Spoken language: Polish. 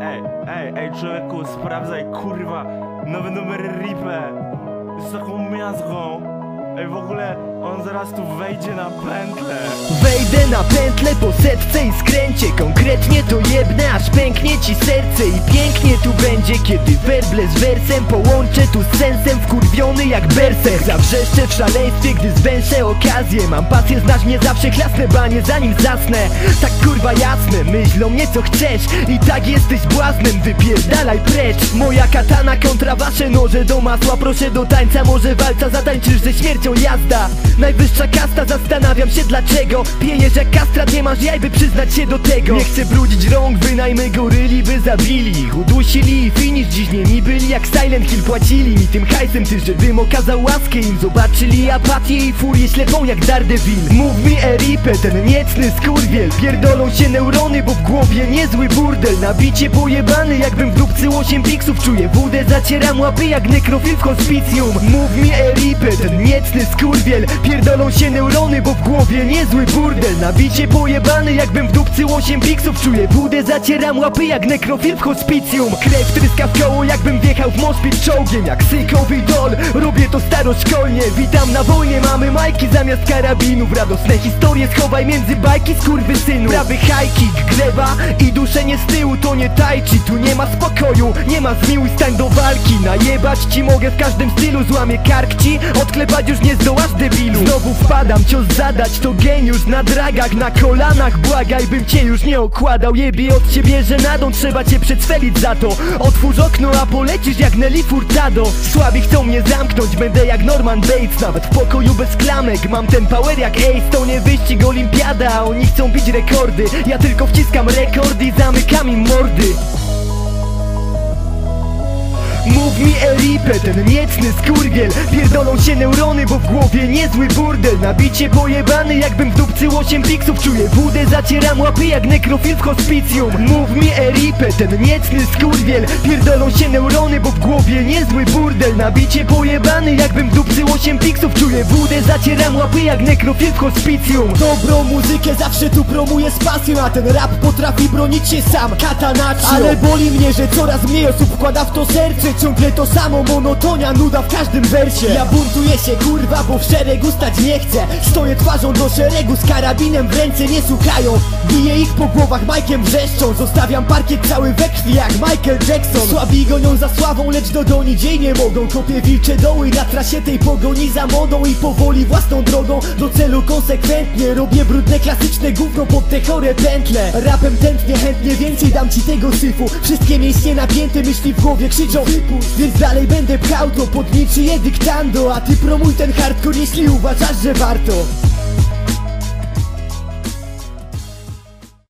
ej, ej, ej, człowieku, sprawdzaj, kurwa, nowy numer Ripe z taką miazgą. Ej, w ogóle, on zaraz tu wejdzie na pętlę. Wejdę na pętlę po setce i skręcie. Konkretnie to jebnę, aż pęknie ci serce. I pięknie tu będzie, kiedy werble z wersem Połączę tu z sensem, wkurwiony jak berser. Zawrzeszczę w szaleństwie, gdy zwęszę okazję. Mam pasję, znasz mnie zawsze, klasnę banie zanim zasnę. Tak kurwa jasne, myśl o mnie co chcesz. I tak jesteś błaznem, wypierdalaj precz. Moja katana kontra wasze noże. Do masła Proszę do tańca, może walca zatańczysz ze jazda. Najwyższa kasta, zastanawiam się dlaczego. Pijesz jak kastrat, nie masz jaj, by przyznać się do tego. Nie chcę brudzić rąk, wynajmy goryli, by zabili. Ich Udusili i finish, dziś nie mi byli jak Silent Hill Płacili mi tym hajsem, ty żebym okazał łaskę im. Zobaczyli apatię i furię ślepą jak Daredevil. Mów mi Eripe, ten niecny skurwiel. Pierdolą się neurony, bo w głowie niezły burdel. Nabicie pojebany, jakbym wdupcył 8 piksów Czuję. Wódę, zacieram łapy jak nekrofil w hospicjum. Mów mi Eripe, ten niecny skurwiel. Pierdolą się neurony, bo w głowie niezły burdel. Nabicie pojebany, jakbym wdupcył 8 piksów Czuję. Wódę, zacieram łapy jak nekrofil w hospicjum. Krew tryska w koło, jakbym wjechał w mospit czołgiem. Jak sykowy dol, robię to staroszkolnie. Witam na wojnie, mamy majki zamiast karabinów. Radosne historie schowaj między bajki skurwysynu. Prawy high kick, gleba i duszenie z tyłu To nie tai tu nie ma spokoju Nie ma zmiłuj, stań do walki. Najebać ci mogę w każdym stylu Złamię kark ci, odklepać już nie zdołasz debilu. Znowu wpadam, cios zadać to geniusz. Na dragach, na kolanach Błagaj bym cię już nie okładał. Jebie od ciebie żenadą, trzeba cię przedswelić za to. Otwórz okno, a polecisz jak Nelly Furtado. Słabi chcą mnie zamknąć, będę jak Norman Bates. Nawet w pokoju bez klamek, mam ten power jak Ace. To nie wyścig olimpiada, oni chcą bić rekordy. Ja tylko wciskam rekord i zamykam im mordy Mów mi Eripe, ten niecny skurwiel. Pierdolą się neurony, bo w głowie niezły burdel. Nabicie pojebany, jakbym wdupcył 8 piksów Czuję. Wódę, zacieram łapy jak nekrofil w hospicjum. Mów mi Eripe, ten niecny skurwiel. Pierdolą się neurony, bo w głowie niezły burdel. Nabicie pojebany, jakbym wdupcył 8 piksów Czuję. Wódę, zacieram łapy jak nekrofil w hospicjum. Dobrą muzykę zawsze tu promuję z pasją A ten rap potrafi bronić się sam, katanaccio Ale boli mnie, że coraz mniej osób wkłada w to serce Ciągle to samo, monotonia, nuda w każdym wersie. Ja buntuję się kurwa, bo w szeregu stać nie chcę. Stoję twarzą do szeregu z karabinem w ręce nie słuchają. Biję ich po głowach, majkiem wrzeszczą. Zostawiam parkiet cały we krwi jak Michael Jackson. Słabi gonią za sławą, lecz dogonić jej nie mogą. Kopię wilcze doły na trasie tej pogoni za modą I powoli własną drogą. Do celu konsekwentnie Robię brudne, klasyczne gówno pod te chore pętle. Rapem tętnie, chętnie więcej dam ci tego syfu. Wszystkie miejsce napięte, myśli w głowie krzyczą wypuść Więc dalej będę pchał to pod niczyje dyktando. A ty promuj ten hardcore, jeśli uważasz, że warto